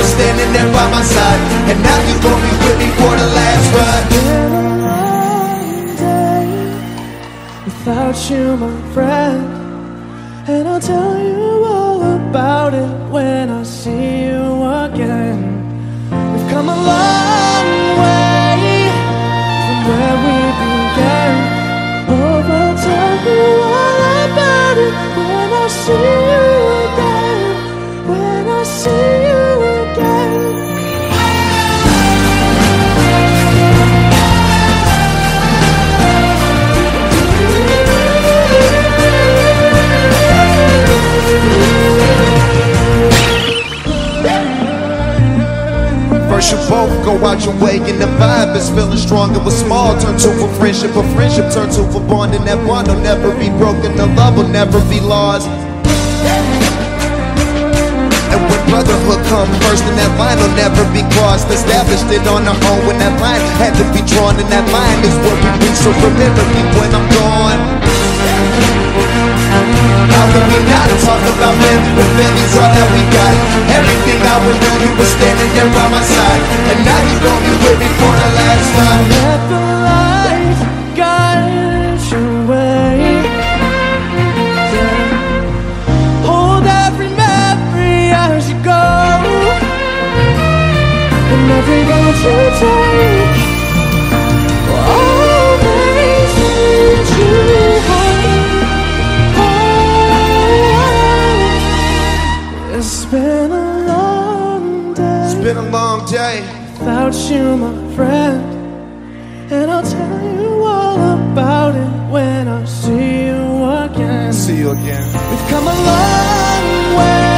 were standing there by my side. And now you gon' be with me for the last ride. been a without you, my friend. And I'll tell you all about it when I see you again. We've come a long way from where we began. Oh, I'll tell you all about it when I see you way and the vibe is feeling stronger It was small, turn to a friendship, a friendship turn to a bond, and that bond will never be broken. The love will never be lost. And when brotherhood come first, and that line will never be crossed. Established it on our own when that line had to be drawn, and that line is what we reach. So remember me when I'm gone. How can we not talk about family when family's all that we got? Everything I went through, you were standing there by my side. And without you, my friend. And I'll tell you all about it when I see you again. See you again. We've come a long way